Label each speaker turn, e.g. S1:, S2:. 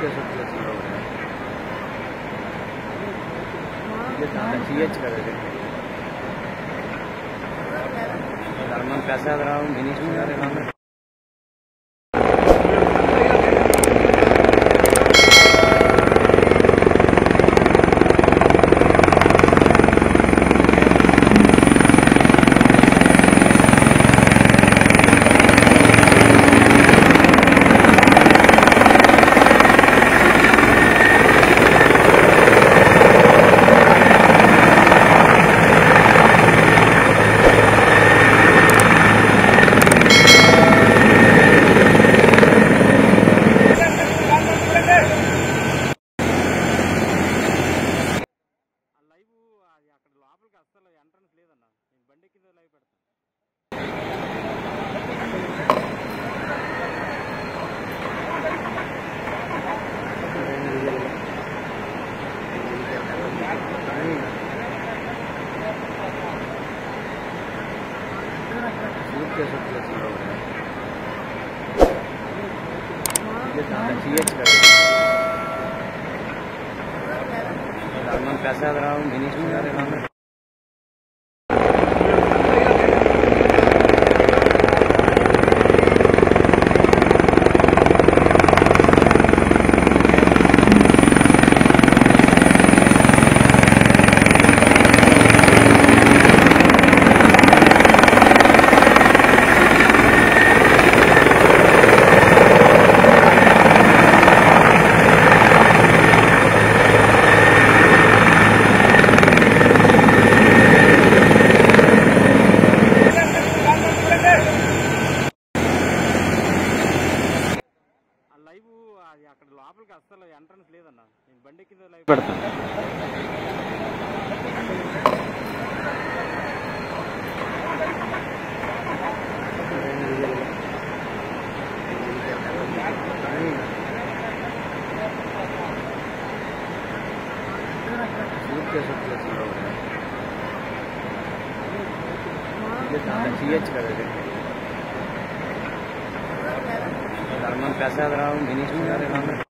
S1: तिरसठ तिरसठ लोग हैं सी एच कर पैसा दे रहा हूँ। दिनेश मिला रहा हूँ चला कर पड़ता। पैसा रहा हूँ అక్కడ లోపలికి అస్సలు ఎంట్రన్స్ లేదన్న నేను బండి కింద లైవ్ పెడతాను షూట్ చేసి వచ్చేసింది సిహెచ్ కదా पैसा अराउंड दिनेश